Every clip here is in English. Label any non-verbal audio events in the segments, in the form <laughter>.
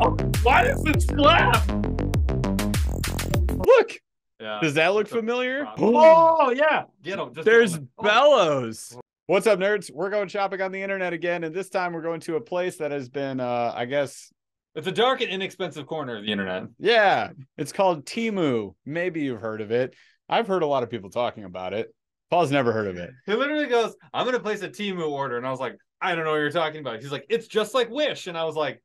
Oh, why does it slap? Look, Yeah. does that look It's familiar? Oh yeah. Get him. Just There's get 'em. Oh. Bellows. What's up, nerds? We're going shopping on the internet again, and this time we're going to a place that has been, uh, I guess, It's a dark and inexpensive corner of the internet. yeah, it's called Temu. Maybe you've heard of it. I've heard a lot of people talking about it. Paul's never heard of it. He literally goes, "I'm gonna place a Temu order," and I was like, "I don't know what you're talking about." He's like, "It's just like Wish," and I was like,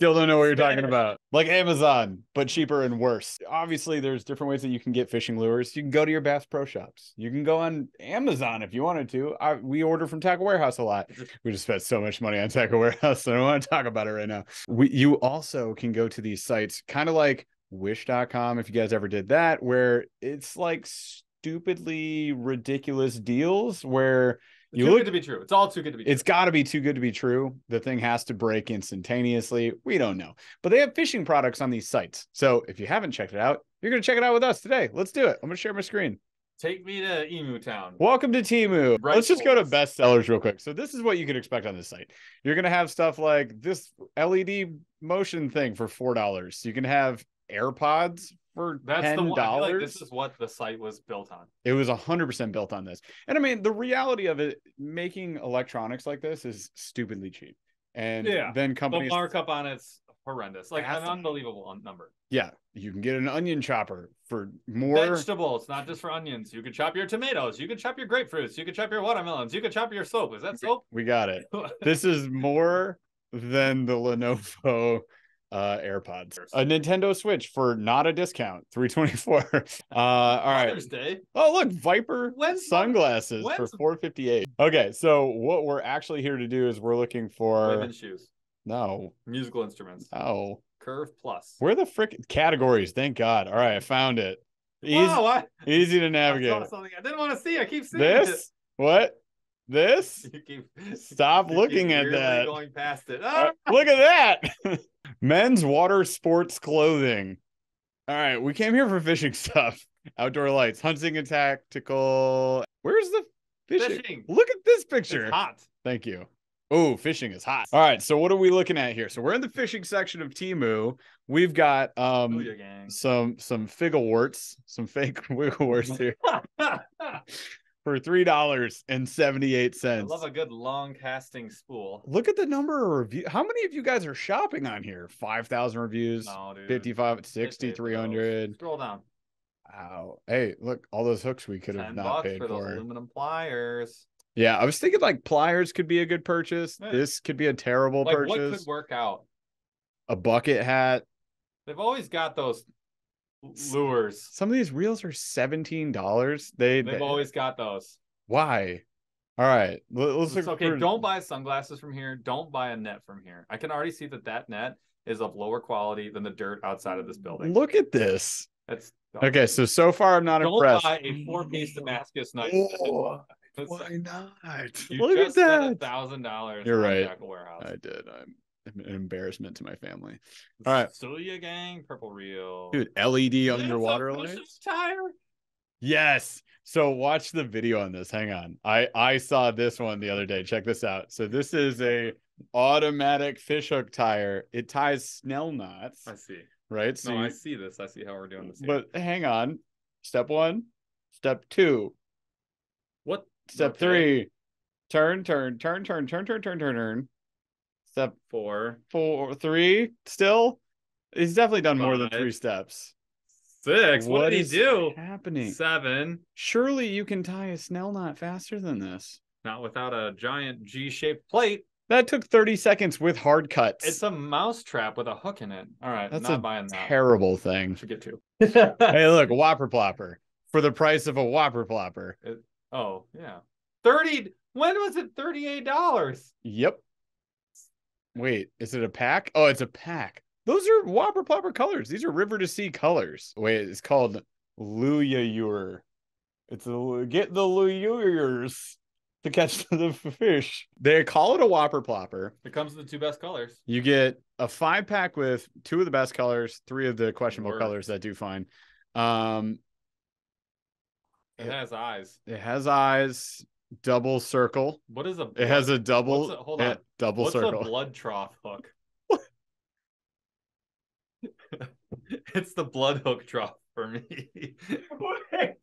Still don't know what you're talking about. Like Amazon, but cheaper and worse. Obviously, there's different ways that you can get fishing lures. You can go to your Bass Pro Shops. You can go on Amazon if you wanted to. I, we order from Tackle Warehouse a lot. We just spent so much money on Tackle Warehouse. So I don't want to talk about it right now. We, you also can go to these sites, kind of like wish.com, if you guys ever did that, where it's like stupidly ridiculous deals where you "Too look good to be true." It's all too good to be. True. it's got to be too good to be true. The thing has to break instantaneously. We don't know. But they have fishing products on these sites. So if you haven't checked it out, you're going to check it out with us today. Let's do it. I'm going to share my screen. Take me to Emu Town. Welcome to Temu. Right Let's just go to tools. bestsellers real quick. So this is what you can expect on this site. You're going to have stuff like this LED motion thing for $4. You can have AirPods for That's $10. the one. I feel like this is what the site was built on. It was 100% built on this. And I mean, the reality of it, making electronics like this is stupidly cheap. And Yeah, then The companies, markup on it's horrendous, like an unbelievable un- number. yeah, you can get an onion chopper for more. Vegetables, not just for onions. You could chop your tomatoes. You could chop your grapefruits. You could chop your watermelons. You could chop your soap. Is that soap? We got it. <laughs> This is more than the Lenovo uh AirPods. A Nintendo Switch for not a discount, 324. <laughs> Uh all right. Mother's Day. Oh, look, Viper When's- sunglasses for 458. Okay, so what we're actually here to do is we're looking for Women's shoes. no, Musical instruments. no. Curve plus. Where the frick categories? Thank God. All right, I found it. Easy, Wow, I, easy to I navigate. saw something I didn't want to see. I keep seeing This? What? This? <laughs> You keep, Stop <laughs> you keep looking at that. Going past it. Uh, Ah! look at that. Men's water sports clothing. All right, we came here for fishing <laughs> stuff. Outdoor lights, hunting and tactical. Where's the fishing? Fishing. Look at this It's picture. hot. Thank you. Oh, fishing is hot. All right, so what are we looking at here? So we're in the fishing section of Temu. We've got um Booyah some some figgleworts, some fake <laughs> wiggleworts here <laughs> for three dollars and seventy eight cents. Love a good long casting spool. Look at the number of reviews. How many of you guys are shopping on here? Five thousand reviews, No, dude. 55, It- 60, 300. Scroll down. Wow. Hey, look, all those hooks we could have not paid for those aluminum pliers. Yeah, I was thinking like pliers could be a good purchase. Yeah. This could be a terrible Like what purchase. could work out? A bucket hat. They've always got those lures. Some of these reels are seventeen dollars. They, They've they- always got those. why? All right, let- let's look okay. for- Don't buy sunglasses from here. Don't buy a net from here. I can already see that that net is of lower quality than the dirt outside of this building. Look at this. That's Okay, so so far I'm not Don't impressed. buy a four-piece Damascus knife. Oh, <laughs> Why not? You Look at that. thousand dollars. You're right. Warehouse. I did. I'm an embarrassment to my family. All right. Suya gang, purple reel. Dude, LED underwater lights. tire. Yes. So watch the video on this. Hang on. I I saw this one the other day. Check this out. So this is a automatic fishhook tire. It ties snell knots, I see. right? So No, you- I see this. I see how we're doing this. Here. but hang on. Step 1, step 2, what? step Okay. 3. Turn, turn, turn, turn, turn, turn, turn, turn, turn. Step Four, 4, 3 still. He's definitely done more than 3 steps. six. What, did he is do? happening? Seven. Surely you can tie a snell knot faster than this. Not without a giant G-shaped plate. That took 30 seconds with hard cuts. It's a mouse trap with a hook in it. All right, That's not buying that. terrible thing. Should get two. <laughs> hey, look, <laughs> whopper plopper for the price of a whopper plopper. oh yeah, thirty. When was it? Thirty-eight dollars. Yep. Wait, is it a pack? Oh, it's a pack. Those are whopper plopper colors. These are River2Sea colors. Wait, it's called lure. It's a get the lures to catch <laughs> the fish. They call it a whopper plopper. It comes in the two best colors. You get a five pack with two of the best colors, three of the questionable Word. colors that do fine. Um, It Yeah. has eyes. it has eyes, double circle. What is a? It has a double, a- hold eh, on. double What's circle. a blood trough hook? <laughs> it's the blood hook drop for me. <laughs> Wait.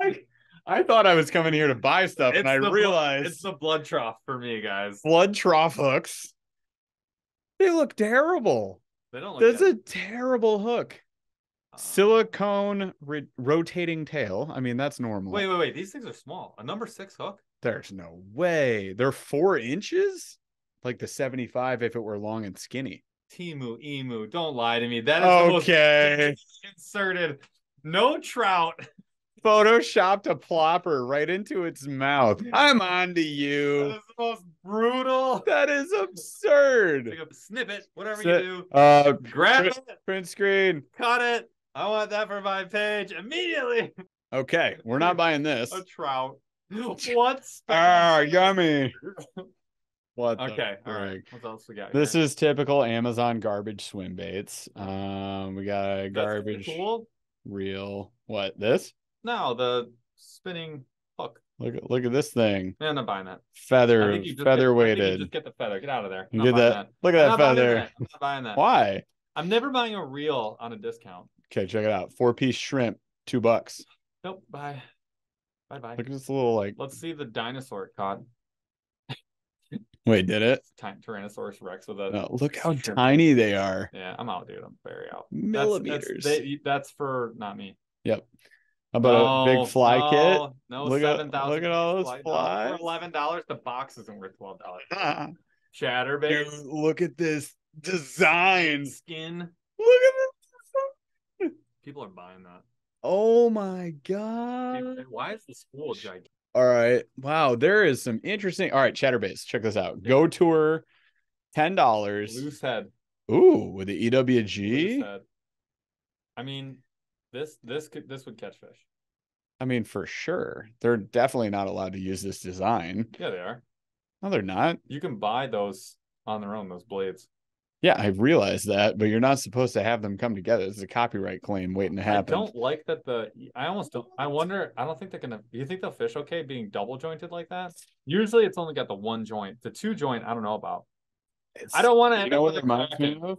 I, I thought I was coming here to buy stuff, and I realized it's the blood trough for me, guys. blood trough hooks. They look terrible. They don't look That's that- a terrible hook. Uh, Silicone ri- rotating tail. I mean, that's normal. Wait, wait, wait. These things are small. A number six hook. There's no way. They're four inches? Like the 75 if it were long and skinny. Temu, emu. Don't lie to me. That is Okay. <laughs> inserted. No trout. Photoshopped a plopper right into its mouth. I'm on to That you. is the most brutal. That is absurd. Take a snippet, whatever you Uh, do. Grab Chris- it, print screen. cut it. I want that for my page immediately. Okay, we're not buying this. A trout. What? Ah, yummy. <laughs> What? Okay, all right. What else we got? This here? is typical Amazon garbage swim baits. Um, we got a garbage Cool. reel. What? This? No, the spinning hook. Look at look at this thing. Yeah, I'm not buying that. Feather feather get, I think you weighted. just get the feather. Get out of there. You get not buying that? Look at I'm that feather. that. I'm not buying that. Why? I'm never buying a reel on a discount. Okay, check it out. Four piece shrimp, two bucks. Nope. Bye. Bye. Bye. Look at this little like. Let's see the dinosaur it caught. Wait, did it? Ty- Tyrannosaurus Rex with a. No, look how Shrimp. tiny they are. Yeah, I'm out, dude. I'm very out. Millimeters. That's, that's, they, that's for not me. Yep. How about a big fly no, kit? No, Look at- seven thousand. look at all those For flies. eleven dollars, the box isn't worth twelve dollars. Ah, <laughs> Chatterbait Dude, look at this design. skin. Look at this. People are buying that. Oh my god. Why is the school gigantic? All right. Wow, there is some interesting. All right, Chatterbaits, check this out. Go tour, ten dollars. Loose head. Ooh, with the EWG. I mean, this this could this would catch fish. I mean, for sure. They're definitely not allowed to use this design. Yeah, they are. No, they're not. You can buy those on their own. Those blades. Yeah, I realize that, but you're not supposed to have them come together. This is a copyright claim waiting to happen. I don't like that. The I almost don't. I wonder. I don't think they're gonna. Do you think they'll fish okay being double jointed like that? Usually, it's only got the one joint. The two joint, I don't know about. It's- I don't want to. You end know up what with it a reminds me Kraken. of?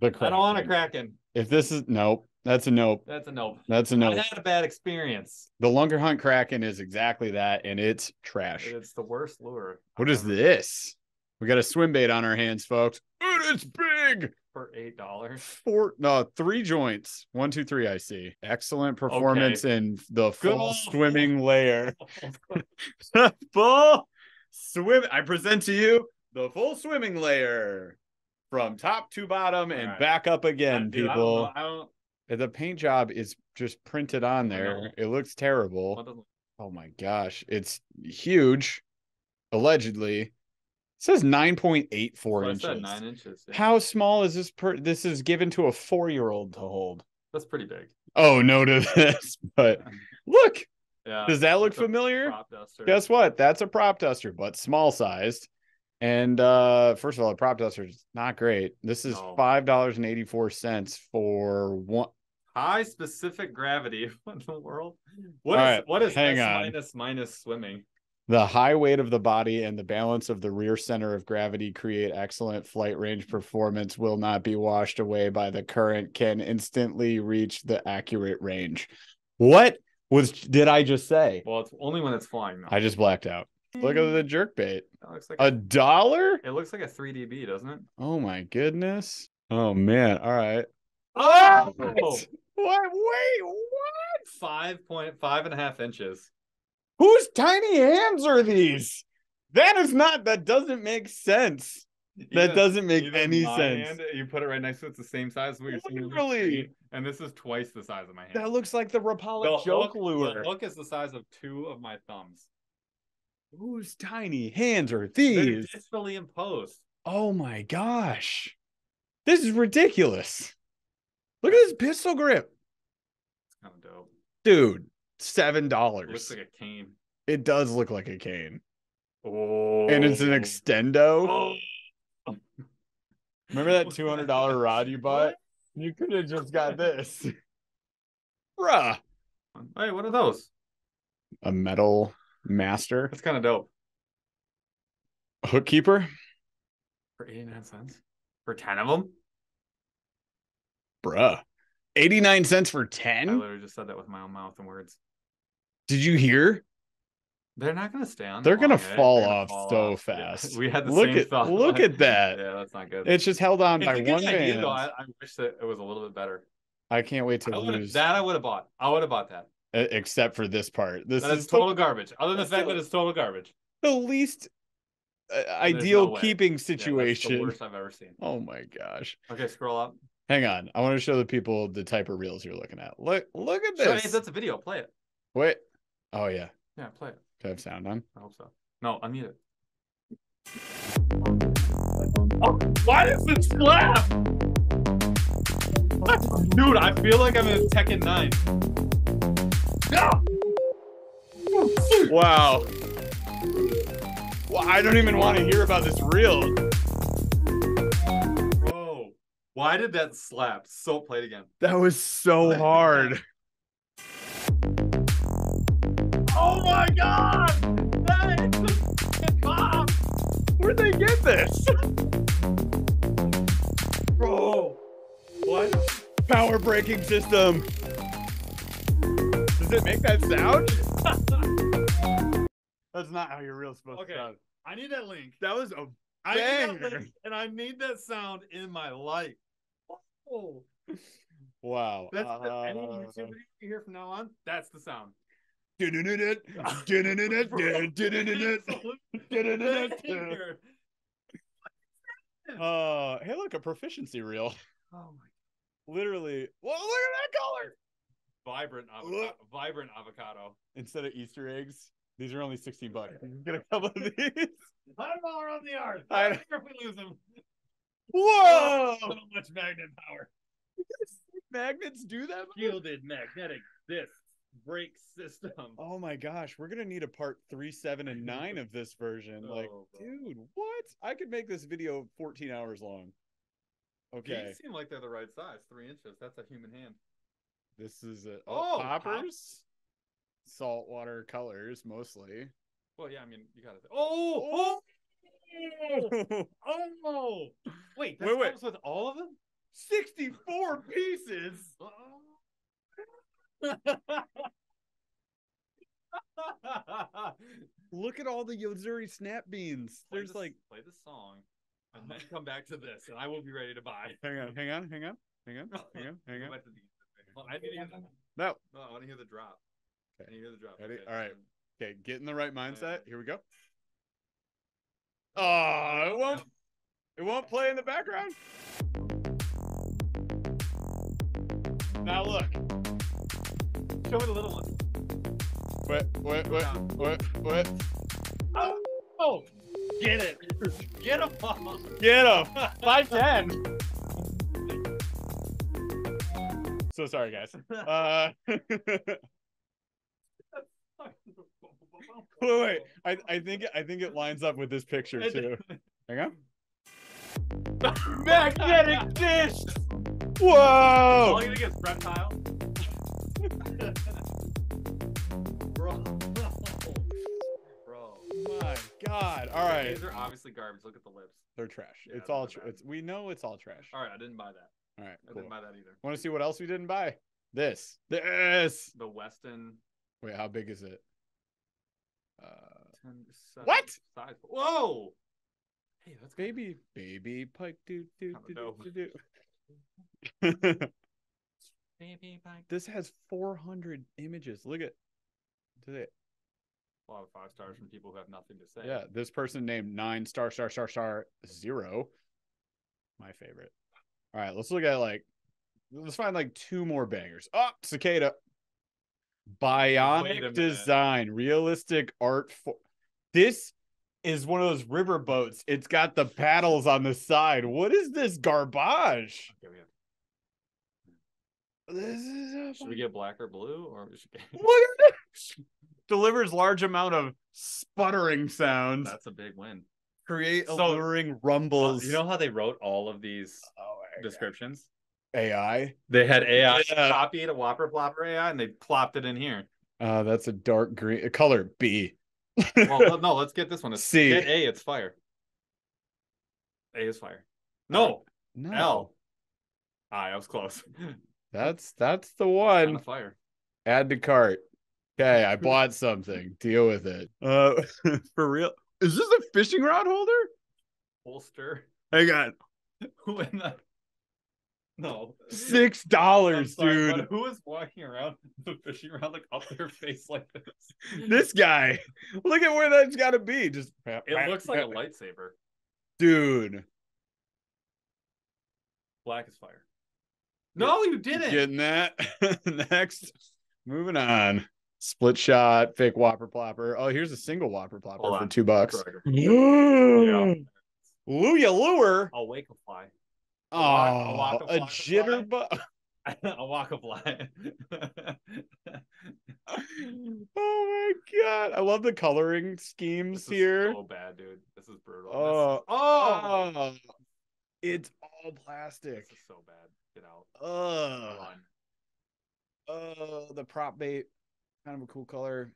The I don't want a Kraken. kraken. If this is nope, that's a nope. That's a nope. That's a nope. I had a bad experience. The Lunker Hunt Kraken is exactly that, and it's trash. It's the worst lure. What is this? We got a swim bait on our hands, folks. And it's big. for eight dollars? Four, no, three joints. One, two, three. I see. Excellent performance in the full swimming layer. <laughs> <laughs> full swim. I present to you the full swimming layer from top to bottom and All right. back up again, uh, Dude, I don't people. I don't. Uh, the paint job is just printed on there. It looks terrible. Oh my gosh, it's huge. Allegedly, says nine point eight four what I said, inches. nine inches. yeah. How small is this? Per this is given to a four year old to hold. That's pretty big. Oh no to <laughs> this, but <laughs> look, Yeah. does that look familiar? Guess what? That's a prop duster, but small sized. And uh first of all, the prop duster is not great. This is No. five dollars and eighty four cents for one. High specific gravity. What <laughs> in the world? What All is right, what is hang S on. minus minus swimming? The high weight of the body and the balance of the rear center of gravity create excellent flight range performance, will not be washed away by the current, can instantly reach the accurate range. What was did I just say? Well, it's only when it's flying. Though. I just blacked out. Look at the jerk bait. That looks like A dollar? it looks like a 3DB, doesn't it? Oh my goodness. Oh man. All right. Oh, What? What? Wait, what? five point five and a half inches. Whose tiny hands are these? That is not, that doesn't make sense. That doesn't make any sense. hand, you put it right next to it, it's the same size as what you're seeing Literally. and this is twice the size of my hand. That looks like the Rapala joke hook, lure. the hook is the size of two of my thumbs. Whose tiny hands are They're these? digitally imposed. Oh my gosh. This is ridiculous. Look at this pistol grip. It's kind of dope. Dude, seven It dollars. looks like a cane. it does look like a cane. Oh, And it's an oh. extendo. Oh, <gasps> Remember that $200 rod you bought? You could have just got this. <laughs> Bruh. Hey, what are those? A metal master That's kind of dope. hook keeper. For 89 cents? For 10 of them? Bruh. 89 cents for 10 I literally just said that with my own mouth and words. Did you hear? They're not gonna stay on. They're gonna eh? fall off fall so off. Yeah, fast. <laughs> We had the Look same at thought. look at that. Yeah, that's not good. It's just held on It's by one idea, though. I, I wish that it was a little bit better. I can't wait to I lose that I would have bought. I would have bought that. except for this part. This That is is to- total garbage. Other than the fact that it's total garbage. the least uh, ideal no keeping Yeah, that's situation. the worst I've ever seen. oh my gosh. Okay, scroll up. Hang on. I want to show the people the type of reels you're looking at. Look look at this. hey, that's a video. Play it. Wait. Oh yeah. Yeah, play it. Do I have sound on? I hope so. No, unmute it. Oh, why does it slap? What? Dude, I feel like I'm in Tekken 9. No! Wow. Well, I don't even want to hear about this reel. Bro, why did that slap? So play it again. That was so hard. My god! That is the bomb! Where'd they get this? Bro! What? Power braking system. Does it make that sound? <laughs> That's not how your real supposed Okay. to sound. I need that link. That was a I need that link, and I need that sound in my life. Oh, wow. that's the, any Uh, YouTube video you hear from now on. That's the sound. <laughs> Uh, hey, look, a proficiency reel. Oh my! Literally. Well, look at that color. Vibrant, avocado, vibrant avocado. Instead of Easter eggs, these are only 16 bucks. <laughs> Get a couple of these. Him all around the yard. I- don't care if we lose them. Whoa! So much magnet power. Magnets do that? Shielded magnetic disc brake system. Oh my gosh, we're gonna need a part three, seven, and nine of this version. Like, Oh, bro. dude, what? I could make this video 14 hours long. Okay, These seem like they're the right size. Three inches. That's a human hand. this is a Oh, oh, pop- poppers, saltwater colors mostly. Well, yeah. I mean, you got to. Oh! Oh! Oh! <laughs> oh! Wait, that Wait, wait. with all of them? 64 pieces. Uh-uh. Look at all the Yo-Zuri snap beans. Play There's this- like, play the song, and then come back to this, and I will be ready to buy. hang on, hang on, hang on, hang on, <laughs> hang on, hang on. back to the- Well, I need to hear the, No, no, I want to hear the drop. Okay. I hear the drop. Ready? Okay, All right. okay, get in the right mindset. Here we go. Oh, it won't. It won't play in the background. Now look. Show me the little one. What? What? What? What? What? Oh, oh. get it, <laughs> get him. Get him. <laughs> Five ten. So sorry, guys. <laughs> Uh, wait, wait. I, I think I think it lines up with this picture too. Hang on. Magnetic disc. Whoa! All you get is reptile. Bro. Bro. My God! All right, These are obviously garbage. Look at the lips. they're trash. Yeah, it's all. Tr- it's we know it's all trash. All right, I didn't buy that. All right, I didn't buy that either. Want to see what else we didn't buy? This. This. The Weston. Wait, how big is it? Uh, 10, seven What? Size. Whoa. Hey, that's baby, baby pike. Do do do do. do. <laughs> <laughs> Baby bike. this has 400 images. Look at. Do they? A lot of five stars from people who have nothing to say. Yeah, this person named nine star star star star zero. My favorite. All right, let's look at like let's find like two more bangers. Oh, cicada. Bionic design, realistic art for this is one of those river boats. It's got the paddles on the side. What is this garbage? Okay, we have- This is a Should we get black or blue, or we should get? Look at this. Delivers large amount of sputtering sounds. That's a big win. create So- rumbles. You know how they wrote all of these oh descriptions? AI. They had AI Yeah. copied a Whopper Plopper AI, and they plopped it in here. Uh, that's a dark green uh, color B. Well, no, let's get this one. It's <laughs> C. Get A, it's fire. A is fire. No, no. L. Ah, I was close. <laughs> That's that's the On one. fire. Add to cart. Okay, I <laughs> bought something. Deal with it. Uh, <laughs> for real. Is this a fishing rod holder? Holster. Hang on. <laughs> Who in the No. Six dollars, dude. but who is walking around with a fishing rod like up their face like this? This guy. Look at where that's got to be. Just It looks like a lightsaber. dude. Black as fire. No, you didn't. Getting that. Next, moving on. Split shot, fake whopper plopper. Oh, here's a single whopper plopper Hold for on. two bucks. Yeah. Luya lure. I'll wake a fly. Oh, walk- a walk of a jitterbug. I'll walk a fly. <laughs> <laughs> Oh my god. I love the coloring schemes This is here. So bad, dude. This is brutal. Oh, This- oh, oh, it's all plastic. this is so bad. Get out. Ugh. Oh, the prop bait, kind of a cool color.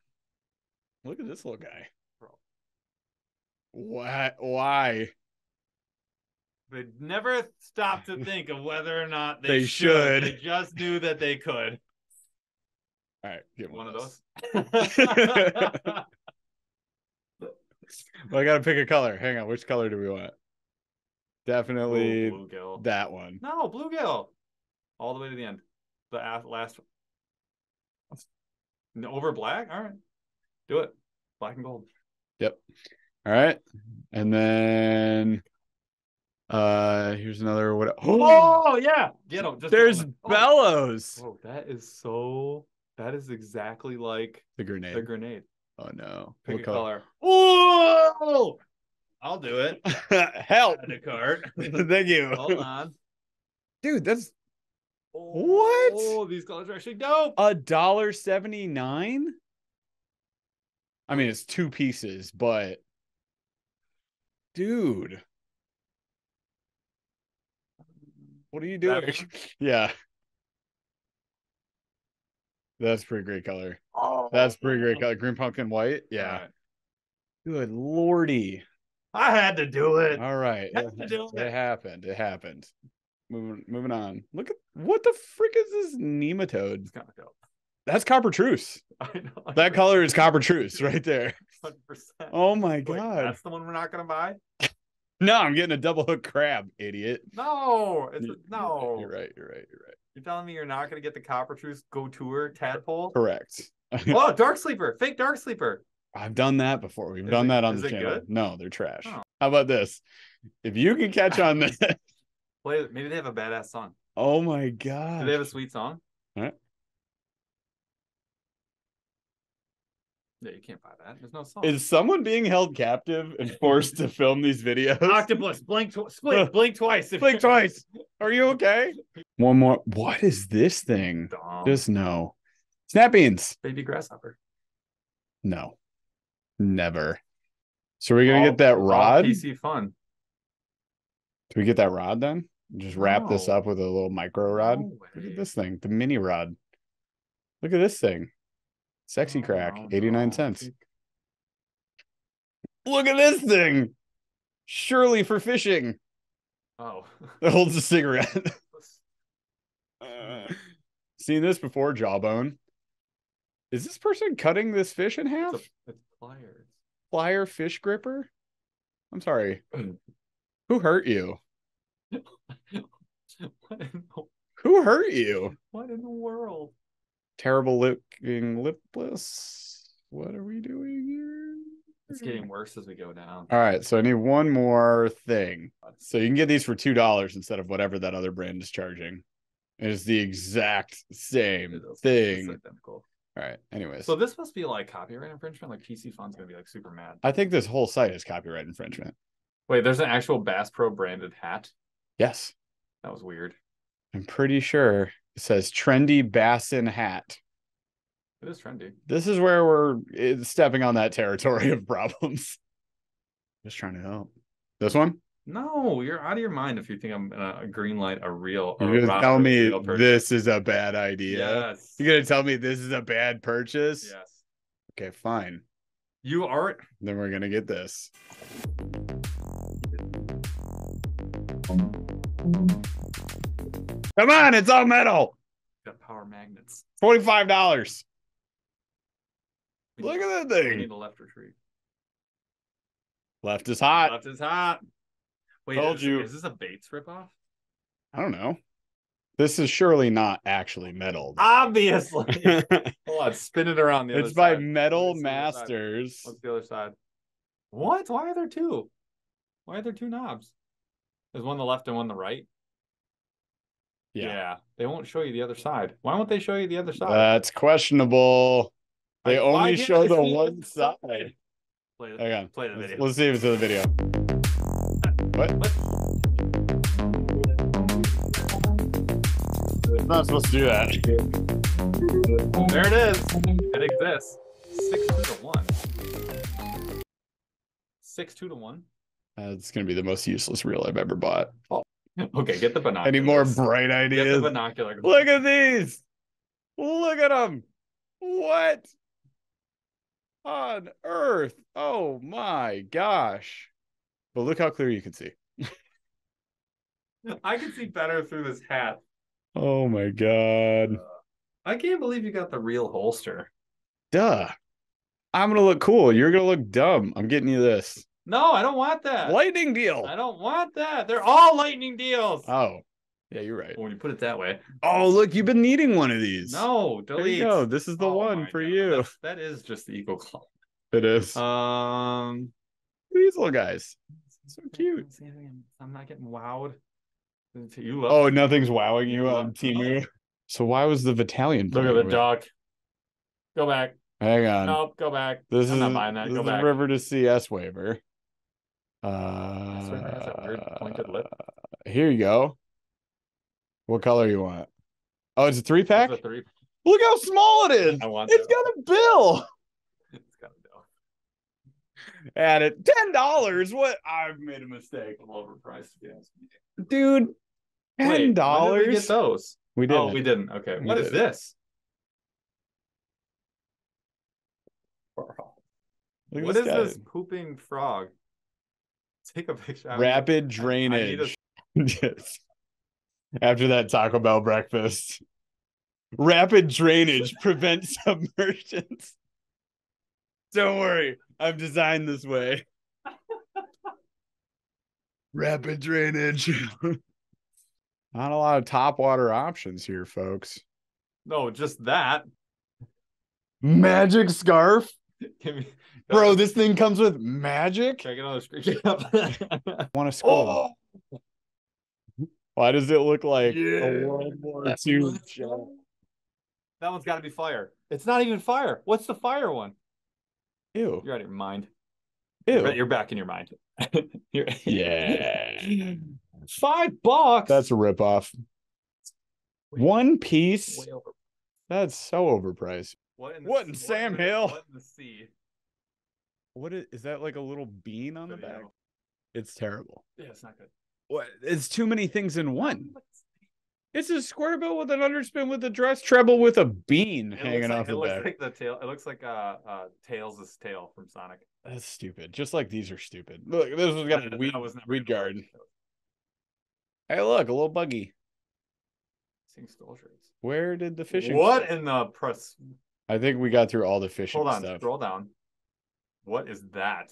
Look at this little guy. Bro. Why? Why? They never stopped to think of whether or not they, They should. should. They just knew that they could. All right, get One of those. Well, I gotta pick a color. Hang on, which color do we want? Definitely Ooh, bluegill. that one. No, bluegill. All the way to the end. The last. Over black. All right, do it. Black and gold. Yep. All right, and then uh here's another what? <gasps> Oh yeah, get him. Get there's. Oh. bellows. Oh, that is so. That is exactly like The grenade. the grenade. oh no. Pick What a color? color. Whoa! I'll do it. <laughs> Help. A card. <laughs> Thank you. Hold on. Dude, that's What? Oh, these colors are actually dope. a dollar seventy nine. I mean, it's two pieces, but dude, what are you doing? <laughs> Yeah, that's pretty great color. Oh, That's pretty great color. Green pumpkin white. Yeah. Good lordy. I had to do it. All right. It, do it it. happened. It happened. Moving moving on. Look at what the frick is this nematode? It's kind of dope. That's copper truce. <laughs> I know. That color is copper truce right there. 100%. Oh my Wait, god. that's the one we're not gonna buy. <laughs> No, I'm getting a double hook crab, idiot. No, it's a, no. You're right. You're right. You're right. You're telling me you're not gonna get the copper truce go tour tadpole? Correct. <laughs> oh, dark sleeper, fake dark sleeper. I've done that before. We've Is done it- that on the channel. good? No, they're trash. Oh. How about this? If you can catch on this, Play. Maybe they have a badass song. oh my god! Do they have a sweet song? Alright. Yeah, you can't buy that. There's no song. Is someone being held captive and <laughs> forced to film these videos? Octopus, blink, tw- split, <laughs> blink twice. if- Blink twice. Are you okay? One more. What is this thing? Dumb. Just no. Snap beans. baby grasshopper. No. Never. So we're gonna All- get that rod. Piscifun. Do we get that rod then? Just wrap this up with a little micro rod. No Look at this thing, the mini rod. Look at this thing. Sexy crack, no, 89 no. cents. Look at this thing. Surely for fishing. Oh. <laughs> That holds a cigarette. <laughs> Uh, seen this before, Jawbone. Is this person cutting this fish in half? It's, a, it's pliers. Flyer fish gripper? I'm sorry. <clears throat> Who hurt you? What, in the, Who hurt you? what in the world? Terrible looking lipless. What are we doing here? It's getting worse as we go down. All right, so I need one more thing. So you can get these for two dollars instead of whatever that other brand is charging. It is the exact same thing. Identical. All right. Anyways, So this must be like copyright infringement. Like Piscifun's gonna be like super mad. I think this whole site is copyright infringement. Wait, there's an actual Bass Pro branded hat. Yes, That was weird. I'm pretty sure it says trendy Bassin hat. It is trendy. This is where we're eh, stepping on that territory of problems. Just trying to help. This one? No, you're out of your mind if you think I'm gonna a green light a real. You're gonna tell me this is a bad idea. Yes. You're gonna tell me this is a bad purchase? Yes. Okay, fine. You are. Then we're gonna get this. Come on, it's all metal. Got power magnets. Twenty-five dollars. Look at that We thing. need a left retreat. Left is hot. Left is hot. Wait, Told is, you. is this a Bates ripoff? I don't know. This is surely not actually metal. Obviously. <laughs> Hold on, spin it around the it's other by side. Metal Let me see the. Masters. What's the other side? What? Why are there two? Why are there two knobs? There's one on the left and one on the right. Yeah. They won't show you the other side. Why won't they show you the other side? That's questionable. They Like, only show the one side. side? play, the- on. play the Let's, video. let's see if it's in the video. What? It's not supposed to do that. There it is. It exists. Six two to one. Six two to one. That's gonna be the most useless reel I've ever bought. <laughs> Okay, get the binoculars. Any more bright Get the ideas? binocular. Look at these. Look at them. What on earth? Oh my gosh. But look how clear you can see. I can see better through this hat. Oh my god. Uh, I can't believe you got the real holster. Duh. I'm gonna look cool. You're gonna look dumb. I'm getting you this. No, I don't want that. Lightning deal. I don't want that. They're all lightning deals. Oh. Yeah, you're right. when you put it that way. Oh, look, you've been needing one of these. No, delete. go. This is the Oh one for God, you. that's- That is just the Eagle Claw. It is. Um, These little guys. So cute. I'm- not getting wowed. You love. Oh, nothing's wowing you on. Temu. So why was the Battalion? look at the duck. Go back. Hang on. Nope, go back. This I'm is not buying that. this Go is back. a River2Sea S-Waver. One has that weird Uh, pointed lip. here you go. What color you want? Oh, it's a three pack. A three. Look how small it is. I want It's that. got a bill. <laughs> It's got a dough. Add it. Ten dollars. What? I've made a mistake, A little overpriced. Yes. dude. Ten dollars. get those? We did. Oh, we didn't. Okay. We What is didn't. this? What this is guy. this pooping frog? Take a picture. Rapid a- drainage. <laughs> Yes. After that Taco Bell breakfast. Rapid drainage <laughs> prevents submersions. Don't worry, I'm designed this way. <laughs> Rapid drainage. Not a lot of top water options here, folks. No, just that. Magic scarf? <laughs> Give me, Bro, uh, this thing comes with magic? Get another screen <laughs> want to score. oh, Why does it look like Yeah. a World War II that one's got to be fire. It's not even fire. What's the fire one? Ew. You're out of your mind. Ew. You're, back in your mind. <laughs> Yeah. Five bucks. That's a ripoff. One piece? way. That's so overpriced. What in, What in what Sam the- Hill? What in the sea? What is, is that like a little bean on the Video. back? It's terrible. Yeah, it's not good. What? It's too many things in one. It's a square bill with an underspin with a dress treble with a bean It hanging looks like, off it looks back. like the tail. It looks like uh, uh, Tails' tail from Sonic. That's stupid. Just like these are stupid. Look, this has got a weed, was weed gonna guard. Hey, look, a little buggy. Seeing skull shirts. Where did the fishing? What stuff- in the press? I think we got through all the fishing Hold on, stuff. scroll down. What is that?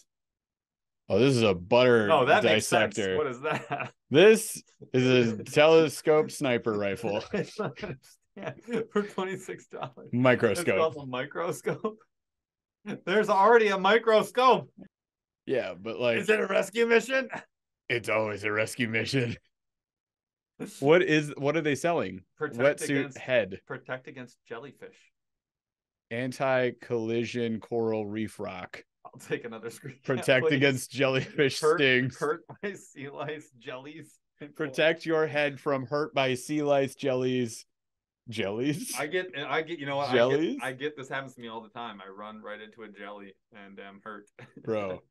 Oh, this is a butter No, that makes sense. dissector. What is that? <laughs> This is a <laughs> telescope sniper rifle. <laughs> I don't understand. For twenty six dollars. Microscope. a microscope. There's already a microscope. Yeah, but like Is it a rescue mission? it's always a rescue mission. What is what are they selling? Protect Wetsuit against head. protect against jellyfish. Anti-collision coral reef rock. I'll take another screen. Protect please. against jellyfish hurt, stings. Hurt by sea lice, jellies. Protect your head from hurt by sea lice, jellies, jellies. I get, and I get, you know what? Jellies? I get, I get this happens to me all the time. I run right into a jelly and am hurt. <laughs> Bro,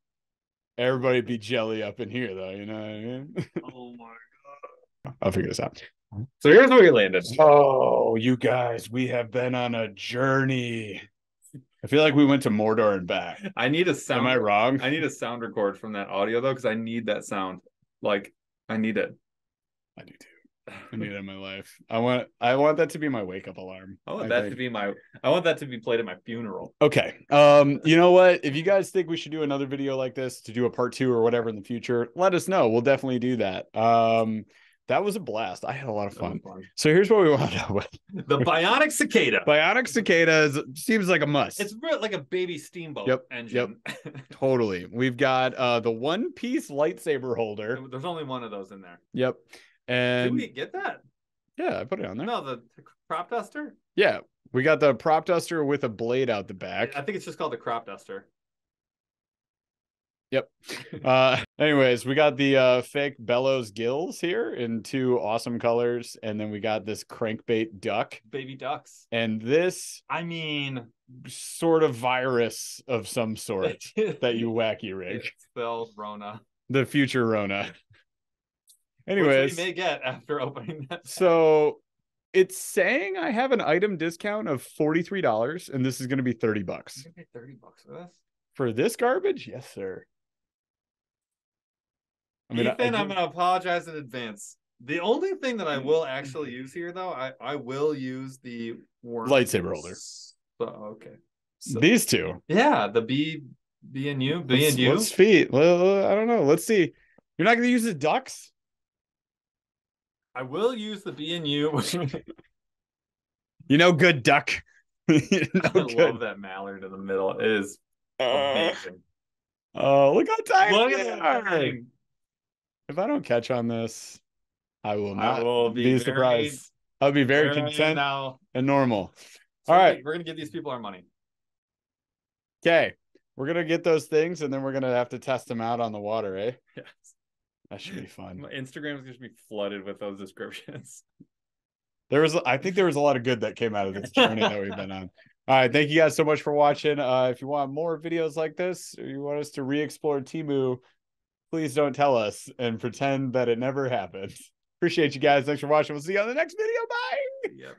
everybody be jelly up in here, though. You know what I mean? oh my god. I'll figure this out. So here's where we landed. Oh, you guys, we have been on a journey. I feel like we went to Mordor and back. I need a sound. Am I wrong? I need a sound record from that audio though, because I need that sound. Like I need it. I do too. I need it in my life. I want I want that to be my wake up alarm. I want I that think. to be my. I want that to be played at my funeral. Okay. Um, you know what? If you guys think we should do another video like this to do a part two or whatever in the future, let us know. We'll definitely do that. Um, that was a blast. I had a lot of fun. So here's what we wound up with. <laughs> The bionic cicada. Bionic cicadas seems like a must. It's like a baby steamboat Yep, engine. <laughs> totally. We've got uh the one piece lightsaber holder. There's only one of those in there. Yep. And Did we get that? yeah, I put it on there. No, the, the crop duster. Yeah. We got the prop duster with a blade out the back. I think it's just called the crop duster. Uh <laughs> anyways, we got the uh fake bellows gills here in two awesome colors, and then we got this crankbait duck Baby ducks. and this I mean, sort of virus of some sort <laughs> that you wacky <laughs> rig. It spells Rona. The future Rona. Which Anyways, we may get after opening that. so it's saying I have an item discount of $43 and this is going to be 30 bucks. You pay thirty bucks for this. For this garbage? Yes, sir. I mean, Ethan, I I'm gonna apologize in advance. The only thing that I will actually use here, though, I I will use the worm Lightsaber holder. So, okay. So, these two. yeah, the B B and U B Let's- and U. Let's feet. Well, I don't know. Let's see. You're not going to use the ducks? I will use the B and U. You know, good duck. <laughs> you know, I good. love that mallard in the middle. It is Uh, amazing. oh, look how tiny Look they are. If I don't catch on this, I will not I will be, be, surprised. I'll be very, content now. and normal. So All right. we're gonna give these people our money. Okay. We're gonna get those things and then we're gonna have to test them out on the water, eh? Yes. That should be fun. My Instagram is gonna be flooded with those descriptions. <laughs> There was I think there was a lot of good that came out of this journey that we've been on. All right, thank you guys so much for watching. Uh if you want more videos like this or you want us to re-explore Temu, please don't tell us and pretend that it never happened. <laughs> Appreciate you guys. Thanks for watching. We'll see you on the next video. Bye. Yep.